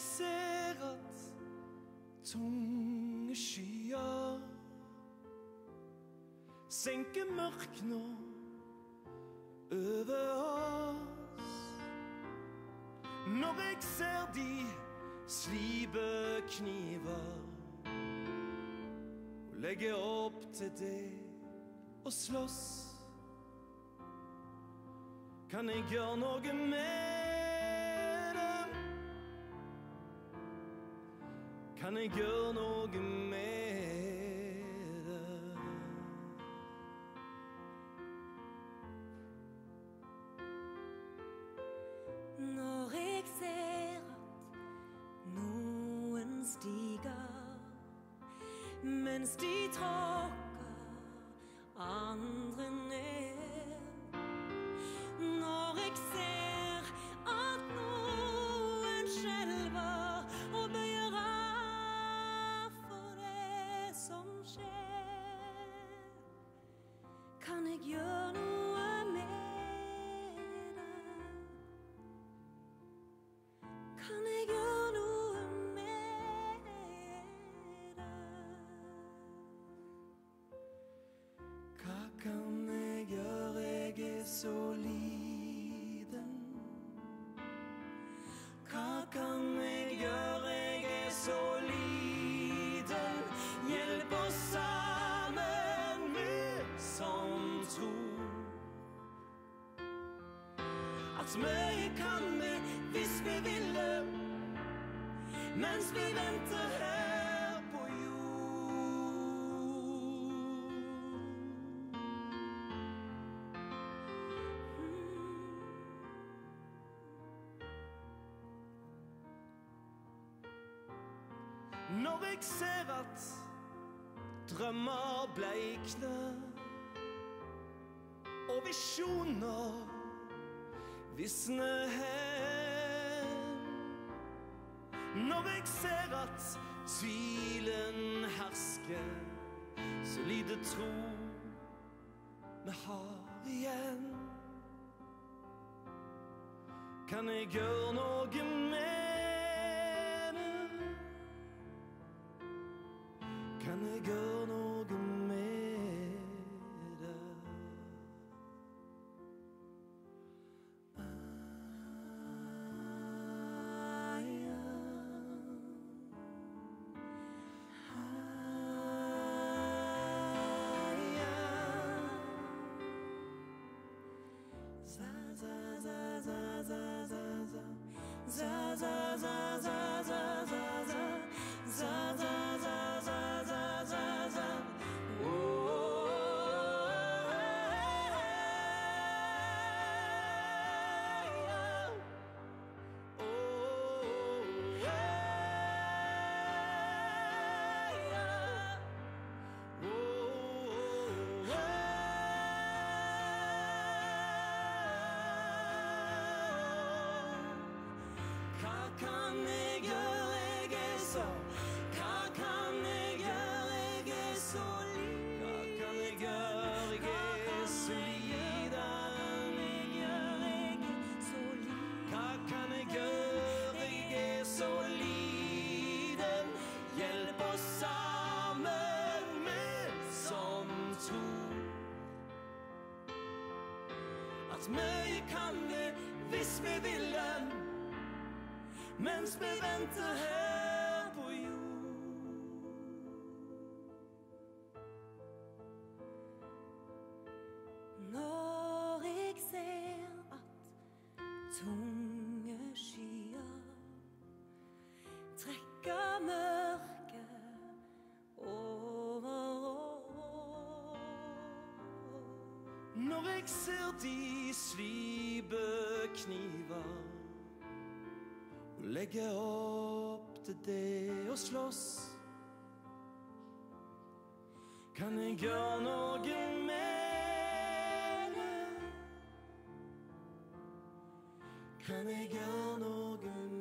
ser at tunge skyer senker mørk nå over oss. Når jeg ser de slipe kniver og legger opp til det å slåss. Kan jeg gjøre noe med Kan jeg gjøre noe med det? Når jeg ser at noen stiger mens de tråkker andre. share. Mye kan vi hvis vi ville, mens vi venter her på jord. Når jeg ser at drømmer bleikner og visjoner visner hen. Når jeg ser at tvilen hersker, så lite tro vi har igjen. Kan jeg gjøre noe med det? Kan jeg gjøre At mye kan vi hvis vi vil det, mens vi venter her Når jeg ser de slipe kniver og legger opp til det å slåss, kan jeg gjøre noe med det? Kan jeg gjøre noe